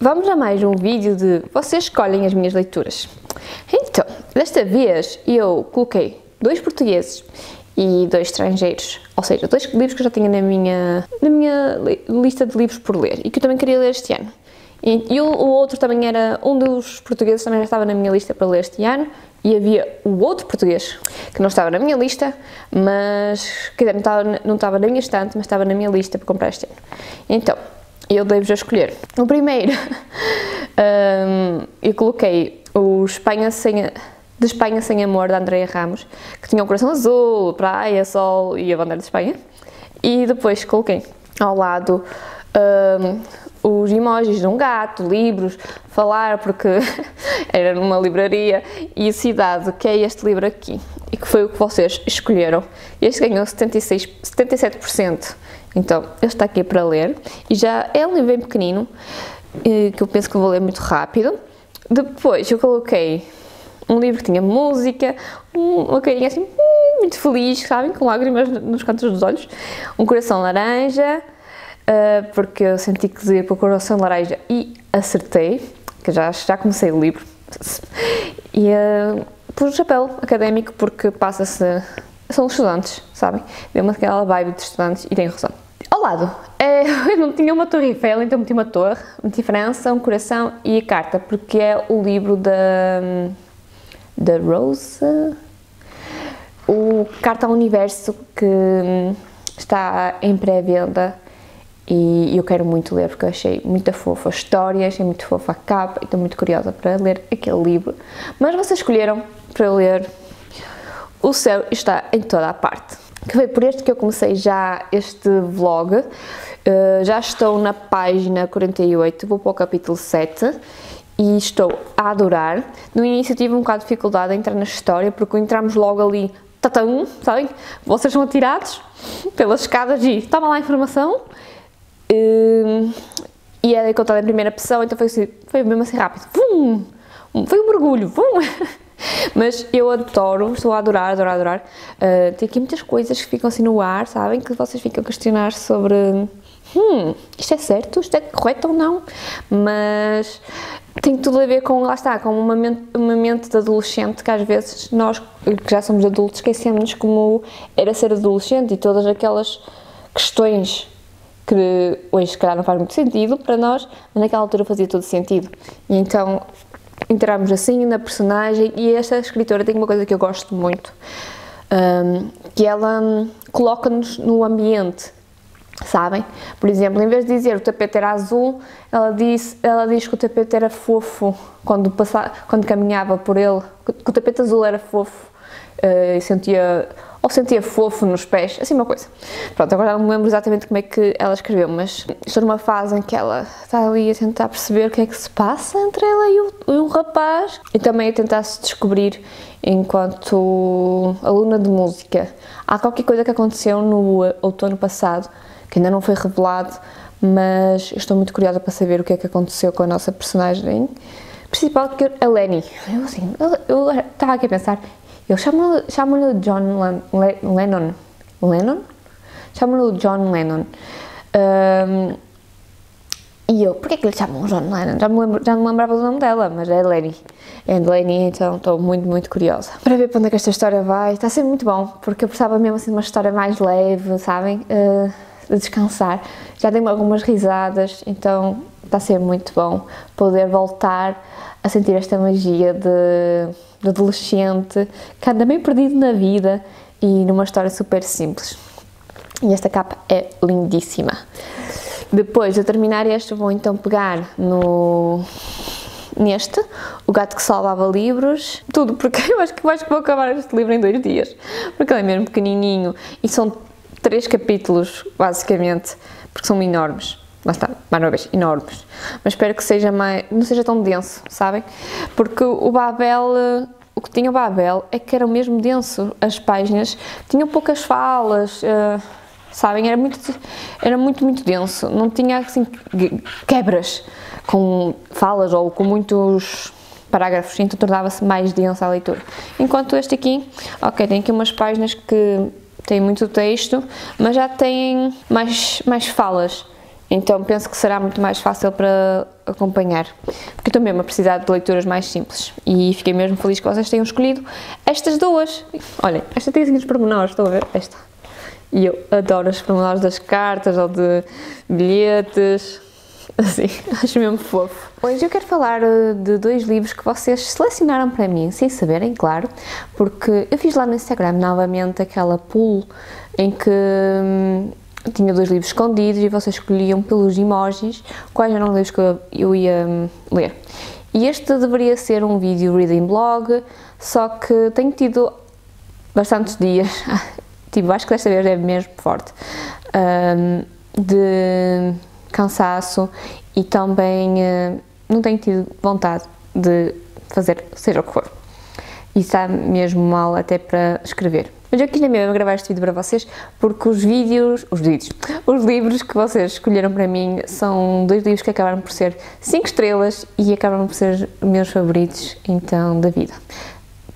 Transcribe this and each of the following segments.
Vamos a mais um vídeo de Vocês Escolhem as Minhas Leituras. Então, desta vez eu coloquei dois portugueses e dois estrangeiros, ou seja, dois livros que eu já tinha na minha, na minha lista de livros por ler e que eu também queria ler este ano. E, e o, o, outro também era, um dos portugueses também já estava na minha lista para ler este ano e havia o outro português que não estava na minha lista, mas, quer dizer, não estava, não estava na minha estante, mas estava na minha lista para comprar este ano. Então, eu devo já escolher. O primeiro, um, eu coloquei o Espanha sem, de Espanha Sem Amor, da Andrea Ramos, que tinha o coração azul, praia, sol e a bandeira de Espanha. E depois coloquei ao lado um, os emojis de um gato, livros, falar, porque era numa livraria, e a cidade, que é este livro aqui, e que foi o que vocês escolheram. Este ganhou 76, 77%. Então, este está aqui para ler, e já é um livro bem pequenino, que eu penso que vou ler muito rápido. Depois eu coloquei um livro que tinha música, uma carinha assim hum, muito feliz, sabem, com lágrimas nos cantos dos olhos, um coração laranja, uh, porque eu senti que dizia para o coração laranja e acertei, que já, já comecei o livro, e uh, pus o chapéu académico porque passa-se, são estudantes, sabem, deu-me aquela vibe de estudantes e tem razão. Lado, é, eu não tinha uma torre Eiffel, então meti uma torre, meti França, um coração e a carta, porque é o livro da, da Rose, o Carta ao Universo, que está em pré-venda e eu quero muito ler porque eu achei muito fofa a história, achei muito fofa a capa e estou muito curiosa para ler aquele livro. Mas vocês escolheram para ler O Céu está em toda a parte. Que foi por este que eu comecei já este vlog. Uh, já estou na página 48, vou para o capítulo 7 e estou a adorar. No início tive um bocado de dificuldade a entrar na história porque entramos logo ali, tatam, sabem? Vocês são atirados pelas escadas e toma lá a informação Hum, e era contada em primeira pessoa, então foi, assim, foi mesmo assim rápido. Vum! Foi um mergulho. Vum! Mas eu adoro, estou a adorar, adorar, adorar. Uh, tem aqui muitas coisas que ficam assim no ar, sabem? Que vocês ficam a questionar sobre hum, isto é certo, isto é correto ou não? Mas tem tudo a ver com, lá está, com uma mente, uma mente de adolescente que às vezes nós, que já somos adultos, esquecemos como era ser adolescente e todas aquelas questões que hoje se calhar não faz muito sentido para nós, mas naquela altura fazia todo sentido. E então entramos assim na personagem e esta escritora tem uma coisa que eu gosto muito, um, que ela coloca-nos no ambiente, sabem? Por exemplo, em vez de dizer o tapete era azul, ela diz, ela diz que o tapete era fofo quando, passava, quando caminhava por ele, que o tapete azul era fofo uh, e sentia ou sentia fofo nos pés, assim uma coisa. Pronto, agora não me lembro exatamente como é que ela escreveu, mas estou numa fase em que ela está ali a tentar perceber o que é que se passa entre ela e o, e o rapaz e também a tentar se descobrir enquanto aluna de música. Há qualquer coisa que aconteceu no outono passado que ainda não foi revelado, mas estou muito curiosa para saber o que é que aconteceu com a nossa personagem principal, que é a Lenny. Eu assim, eu, eu estava aqui a pensar, eu chamo-lhe chamo John Lennon. Lennon? Chamo-lhe John Lennon. Um, e eu, porquê que lhe chamam John Lennon? Já me, lembro, já me lembrava do nome dela, mas é Lenny. É Lenny, então estou muito, muito curiosa. Para ver para onde é que esta história vai. Está a ser muito bom, porque eu precisava mesmo assim de uma história mais leve, sabem? Uh, de descansar. Já dei algumas risadas, então está a ser muito bom poder voltar a sentir esta magia de de adolescente que anda bem perdido na vida e numa história super simples. E esta capa é lindíssima. Depois de terminar este, vou então pegar no neste, O Gato que Salvava Livros, tudo, porque eu acho que, acho que vou acabar este livro em dois dias, porque ele é mesmo pequenininho e são três capítulos, basicamente, porque são enormes. Lá está, mais uma vez, enormes. Mas espero que seja mais, não seja tão denso, sabem? Porque o Babel, o que tinha o Babel é que era mesmo denso. As páginas tinham poucas falas, uh, sabem? Era muito, era muito, muito denso. Não tinha, assim, quebras com falas ou com muitos parágrafos, então tornava-se mais densa a leitura. Enquanto este aqui, ok, tem aqui umas páginas que têm muito texto, mas já têm mais, mais falas. Então penso que será muito mais fácil para acompanhar, porque eu estou mesmo a precisar de leituras mais simples e fiquei mesmo feliz que vocês tenham escolhido estas duas. Olhem, esta tem assim os pormenores, estão a ver? Esta. E eu adoro os pormenores das cartas ou de bilhetes, assim, acho mesmo fofo. Hoje eu quero falar eh, de dois livros que vocês selecionaram para mim, sem saberem, claro, porque eu fiz lá no Instagram novamente aquela pool em que hum, tinha dois livros escondidos e vocês escolhiam pelos emojis quais eram os livros que eu ia hum, ler. E este deveria ser um vídeo reading blog, só que tenho tido bastantes dias, tipo, acho que desta vez é mesmo forte, um, de cansaço e também uh, não tenho tido vontade de fazer seja o que for. E está mesmo mal até para escrever. Mas eu quis na mesma gravar este vídeo para vocês porque os vídeos, os vídeos, os livros que vocês escolheram para mim são dois livros que acabaram por ser 5 estrelas e acabaram por ser meus favoritos então da vida.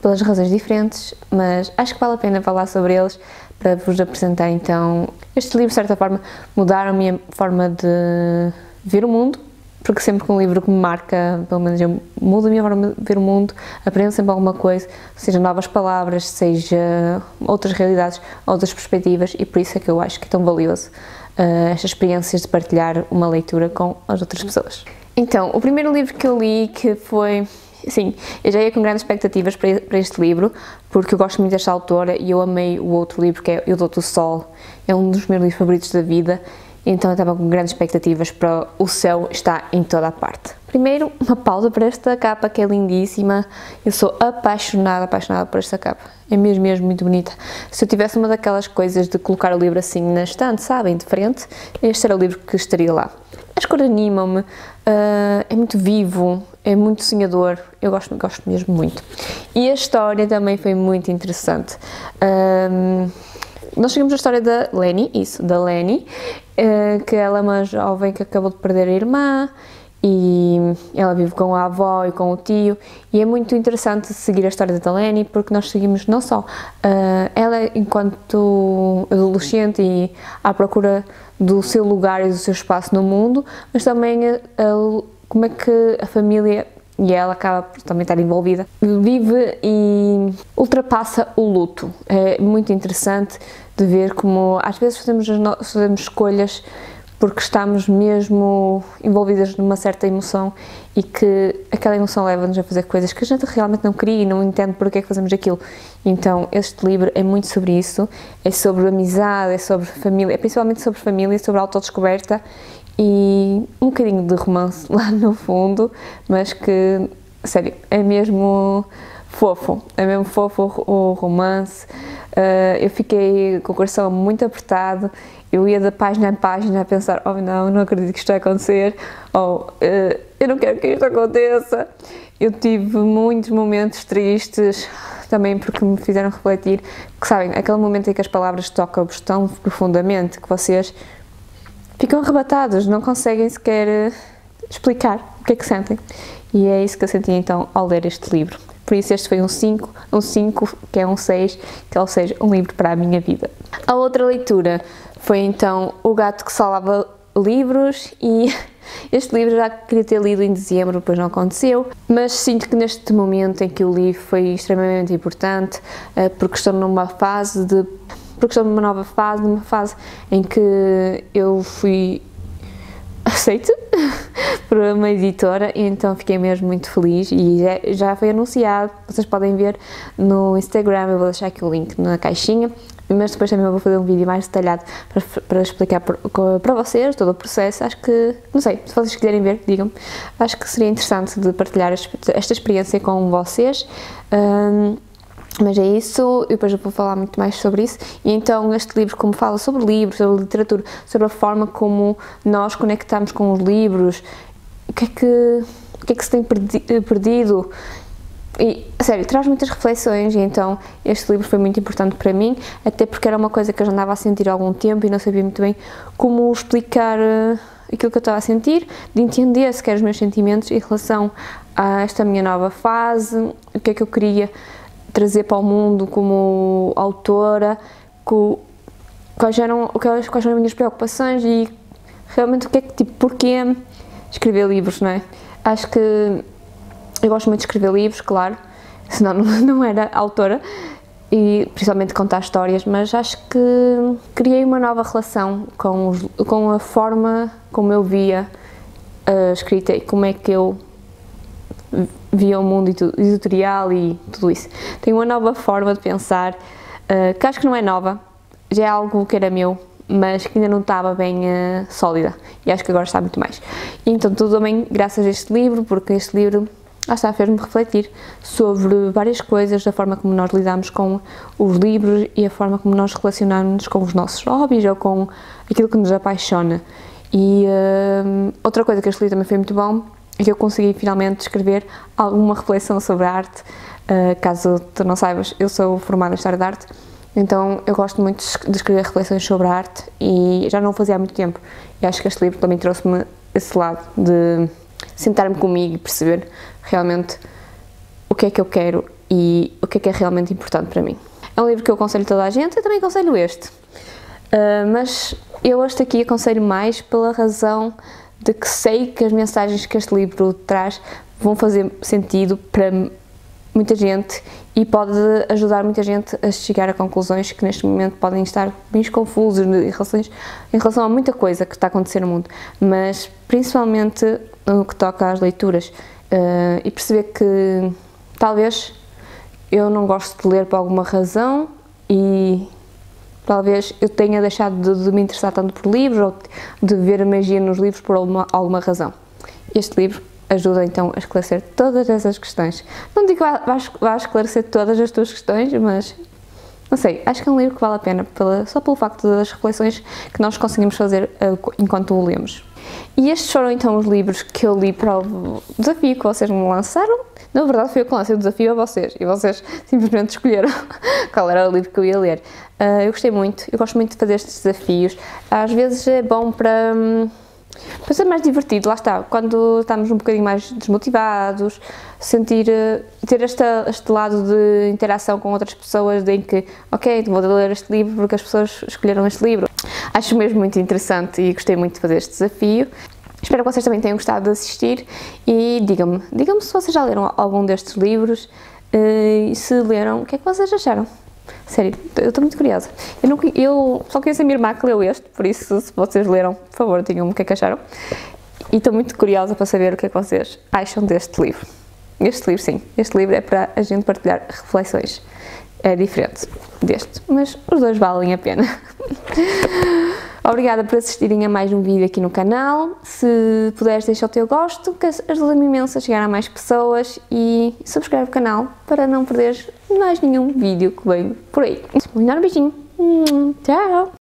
Pelas razões diferentes, mas acho que vale a pena falar sobre eles para vos apresentar então. Estes livros, de certa forma, mudaram a minha forma de ver o mundo porque sempre que um livro que me marca, pelo menos eu mudo a minha forma de ver o mundo, aprendo sempre alguma coisa, seja novas palavras, seja outras realidades, outras perspectivas, e por isso é que eu acho que é tão valioso uh, estas experiências de partilhar uma leitura com as outras pessoas. Então, o primeiro livro que eu li que foi Sim, eu já ia com grandes expectativas para este livro, porque eu gosto muito desta autora e eu amei o outro livro que é Eu Dou-te o Sol, é um dos meus livros favoritos da vida então eu estava com grandes expectativas para o céu estar em toda a parte. Primeiro, uma pausa para esta capa que é lindíssima. Eu sou apaixonada, apaixonada por esta capa. É mesmo, mesmo muito bonita. Se eu tivesse uma daquelas coisas de colocar o livro assim na estante, sabem, de frente, este era o livro que estaria lá. As cores animam-me, uh, é muito vivo, é muito sonhador, eu gosto, gosto mesmo muito. E a história também foi muito interessante. Uh, nós chegamos à história da Lenny, isso, da Lenny, que ela é uma jovem que acabou de perder a irmã e ela vive com a avó e com o tio e é muito interessante seguir a história da Lenny porque nós seguimos não só uh, ela enquanto adolescente e à procura do seu lugar e do seu espaço no mundo, mas também a, a, como é que a família e ela acaba por também estar envolvida, vive e ultrapassa o luto. É muito interessante de ver como às vezes fazemos, fazemos escolhas porque estamos mesmo envolvidas numa certa emoção e que aquela emoção leva-nos a fazer coisas que a gente realmente não queria e não entende porque é que fazemos aquilo. Então, este livro é muito sobre isso, é sobre amizade, é sobre família, é principalmente sobre família, sobre autodescoberta e um bocadinho de romance lá no fundo, mas que, sério, é mesmo fofo, é mesmo fofo o romance. Uh, eu fiquei com o coração muito apertado, eu ia da página a página a pensar: oh não, não acredito que isto vai acontecer, ou uh, eu não quero que isto aconteça. Eu tive muitos momentos tristes, também porque me fizeram refletir, que sabem, aquele momento em que as palavras tocam-vos tão profundamente que vocês ficam arrebatados, não conseguem sequer eh, explicar o que é que sentem. E é isso que eu senti então ao ler este livro. Por isso este foi um 5, um 5 que é um 6, que é, ou seja, um livro para a minha vida. A outra leitura foi então O Gato que Salava Livros e este livro já queria ter lido em dezembro, depois não aconteceu, mas sinto que neste momento em que o li foi extremamente importante, eh, porque estou numa fase de porque estou numa nova fase, numa fase em que eu fui aceite por uma editora então fiquei mesmo muito feliz. E já, foi anunciado, vocês podem ver no Instagram, eu vou deixar aqui o link na caixinha, mas depois também vou fazer um vídeo mais detalhado para, para explicar para vocês todo o processo, acho que, não sei, se vocês quiserem ver, digam acho que seria interessante de partilhar esta experiência com vocês. Um, mas é isso, e depois eu vou falar muito mais sobre isso. E então, este livro, como fala sobre livros, sobre literatura, sobre a forma como nós conectamos com os livros, o que é que, o que, é que se tem perdido. E, sério, traz muitas reflexões. E então, este livro foi muito importante para mim, até porque era uma coisa que eu já andava a sentir há algum tempo e não sabia muito bem como explicar uh, aquilo que eu estava a sentir, de entender sequer os meus sentimentos em relação a esta minha nova fase, o que é que eu queria trazer para o mundo como autora, quais, eram, quais eram as minhas preocupações e realmente o que é que, tipo, porquê escrever livros, não é? Acho que eu gosto muito de escrever livros, claro, senão não, não era autora, e principalmente contar histórias, mas acho que criei uma nova relação com, os, com a forma como eu via a escrita e como é que eu via o mundo editorial e tudo isso. Tenho uma nova forma de pensar, uh, que acho que não é nova, já é algo que era meu, mas que ainda não estava bem uh, sólida e acho que agora está muito mais. E então tudo também graças a este livro, porque este livro ah, está, fez-me refletir sobre várias coisas, da forma como nós lidamos com os livros e a forma como nós relacionamos com os nossos hobbies ou com aquilo que nos apaixona. E uh, outra coisa que este livro também foi muito bom que eu consegui finalmente escrever alguma reflexão sobre a arte. Uh, caso tu não saibas, eu sou formada em História da Arte, então eu gosto muito de escrever reflexões sobre a arte e já não fazia há muito tempo. E acho que este livro também trouxe-me esse lado de sentar-me comigo e perceber realmente o que é que eu quero e o que é que é realmente importante para mim. É um livro que eu aconselho toda a gente, eu também aconselho este. Uh, mas eu este aqui aconselho mais pela razão de que sei que as mensagens que este livro traz vão fazer sentido para muita gente e pode ajudar muita gente a chegar a conclusões que neste momento podem estar bem confusos em relação, em relação a muita coisa que está a acontecer no mundo, mas principalmente no que toca às leituras uh, e perceber que talvez eu não gosto de ler por alguma razão e talvez eu tenha deixado de, de me interessar tanto por livros ou de ver a magia nos livros por alguma, alguma razão. Este livro ajuda então a esclarecer todas essas questões. Não digo que vá esclarecer todas as tuas questões, mas não sei, acho que é um livro que vale a pena pela, só pelo facto das reflexões que nós conseguimos fazer uh, enquanto o lemos. E estes foram então os livros que eu li para o desafio que vocês me lançaram. Na verdade, foi eu que lancei o desafio a vocês e vocês simplesmente escolheram qual era o livro que eu ia ler. Uh, eu gostei muito, eu gosto muito de fazer estes desafios. Às vezes é bom para. Hum, para ser mais divertido, lá está, quando estamos um bocadinho mais desmotivados, sentir, eh, ter esta, este lado de interação com outras pessoas, em que, ok, vou ler este livro porque as pessoas escolheram este livro. Acho mesmo muito interessante e gostei muito de fazer este desafio. Espero que vocês também tenham gostado de assistir e digam-me, digam-me se vocês já leram algum destes livros eh, e se leram, o que é que vocês acharam? Sério, eu estou muito curiosa. Eu, eu só conheço a minha irmã que leu este, por isso, se vocês leram, por favor, digam-me o que é que acharam. E estou muito curiosa para saber o que é que vocês acham deste livro. Este livro, sim, este livro é para a gente partilhar reflexões. É diferente deste, mas os dois valem a pena. Obrigada por assistirem a mais um vídeo aqui no canal. Se puderes deixar o teu gosto, que ajuda-me imenso a chegar a mais pessoas e subscreve o canal para não perderes mais nenhum vídeo que vem por aí. Um enorme beijinho. Tchau!